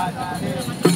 Bye.